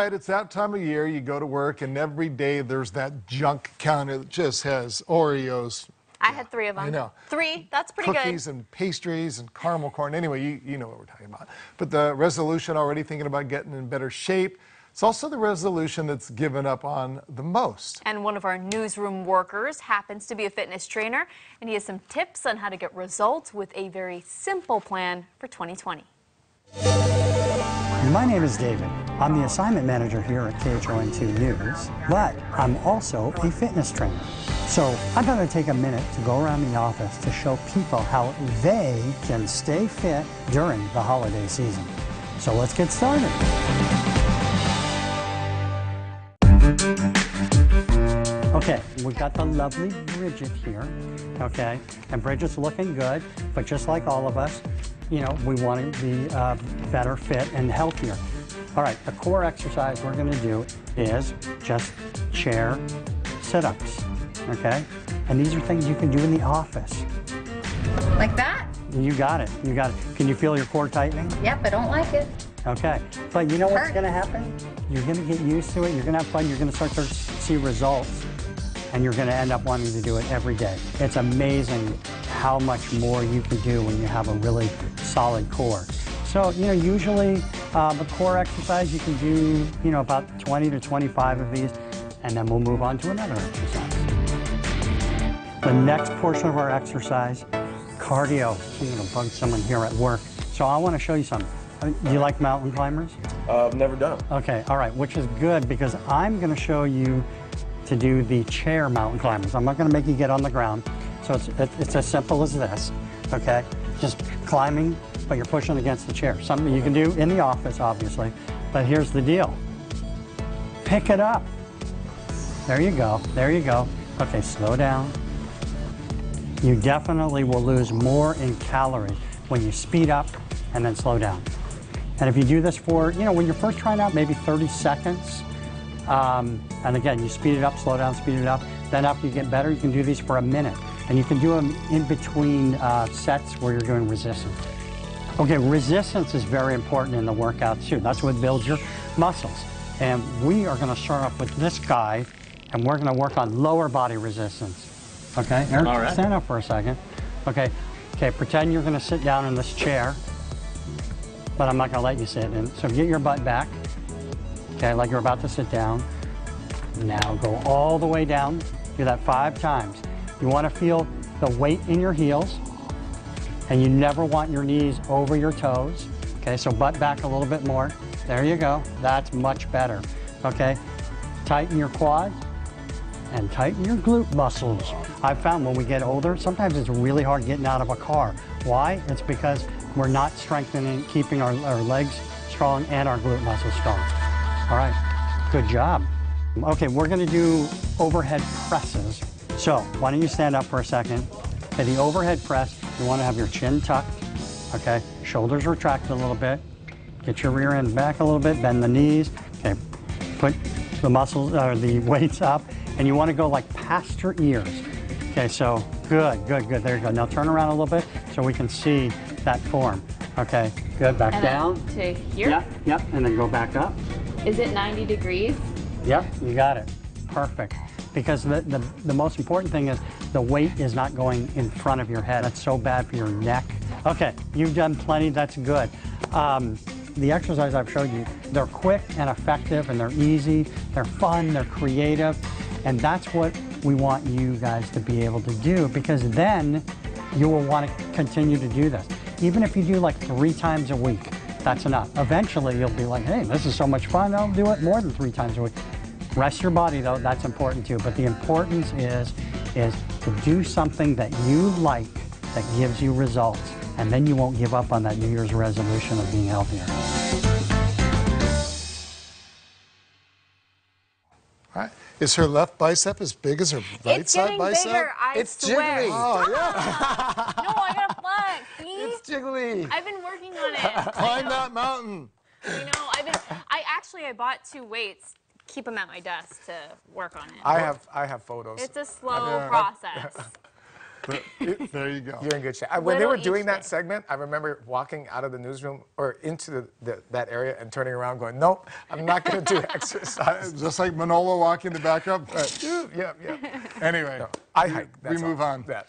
Right, it's that time of year. You go to work, and every day there's that junk counter that just has Oreos, I had three of them. I know. Three. That's pretty cookies, good. and pastries, and caramel corn. Anyway, you, you know what we're talking about. But the resolution already thinking about getting in better shape. It's also the resolution that's given up on the most. And one of our newsroom workers happens to be a fitness trainer, and he has some tips on how to get results with a very simple plan for 2020. My name is David. I'm the assignment manager here at KHON2 News, but I'm also a fitness trainer. So I'm going to take a minute to go around the office to show people how they can stay fit during the holiday season. So let's get started. Okay, we've got the lovely Bridget here, okay? And Bridget's looking good, but just like all of us, you know, we want to be uh, better fit and healthier. All right, the core exercise we're going to do is just chair sit-ups, okay? And these are things you can do in the office. Like that? You got it, you got it. Can you feel your core tightening? Yep, I don't like it. Okay, but you know what's going to happen? You're going to get used to it, you're going to have fun, you're going to start to see results, and you're going to end up wanting to do it every day. It's amazing how much more you can do when you have a really solid core. So, you know, usually uh, the core exercise, you can do, you know, about 20 to 25 of these, and then we'll move on to another exercise. The next portion of our exercise, cardio. I'm going to bug someone here at work. So I want to show you something. Uh, Do you like mountain climbers? Uh, I've never done them. Okay, all right, which is good because I'm going to show you to do the chair mountain climbers. I'm not going to make you get on the ground. So it's, it's as simple as this, okay? Just climbing, but you're pushing against the chair. Something you can do in the office, obviously. But here's the deal. Pick it up. There you go, there you go. Okay, slow down. You definitely will lose more in calories when you speed up and then slow down. And if you do this for, you know, when you're first trying out, maybe 30 seconds, um, and again, you speed it up, slow down, speed it up. Then after you get better, you can do these for a minute. And you can do them in between uh, sets where you're doing resistance. Okay, resistance is very important in the workout too. That's what builds your muscles. And we are gonna start off with this guy, and we're gonna work on lower body resistance. Okay, Eric, right. stand up for a second. Okay, okay, pretend you're gonna sit down in this chair, but I'm not gonna let you sit in. So get your butt back, okay, like you're about to sit down. Now go all the way down. Do that five times. You wanna feel the weight in your heels, and you never want your knees over your toes. Okay, so butt back a little bit more. There you go. That's much better. Okay, tighten your quads and tighten your glute muscles. I've found when we get older, sometimes it's really hard getting out of a car. Why? It's because we're not strengthening, keeping our, our legs strong and our glute muscles strong. All right, good job. Okay, we're gonna do overhead presses. So why don't you stand up for a second. Okay, the overhead press, you wanna have your chin tucked, okay? Shoulders retracted a little bit. Get your rear end back a little bit, bend the knees. Okay, put the muscles, or the weights up, and you wanna go like past your ears. Okay, so good, good, good, there you go. Now turn around a little bit so we can see that form. Okay, good, back And down. to here. Yep, yep, and then go back up. Is it 90 degrees? Yep, you got it. Perfect. Because the, the, the most important thing is the weight is not going in front of your head. That's so bad for your neck. Okay, you've done plenty, that's good. Um, the exercise I've showed you, they're quick and effective and they're easy, they're fun, they're creative, and that's what we want you guys to be able to do because then you will want to continue to do this. Even if you do like three times a week, that's enough. Eventually you'll be like, hey, this is so much fun, I'll do it more than three times a week. Rest your body though, that's important too. But the importance is, is to do something that you like that gives you results. And then you won't give up on that New Year's resolution of being healthier. All right. Is her left bicep as big as her right it's side getting bicep? bigger. I It's swear. jiggly. Oh, yeah. No, I got a flex. See? It's jiggly. I've been working on it. Climb that mountain. You know, I've been. I actually I bought two weights. Keep them at my desk to work on it. I have I have photos. It's a slow Yeah. process. The- there you go. You're in good shape. I- When they Little were each doing that day. segment, I remember walking out of the newsroom or into the, the, that area and turning around going, nope, I'm not going to do exercise. Just like Manolo walking the back up. yeah, yeah. Anyway, I we- hike. We that's all. move on. That.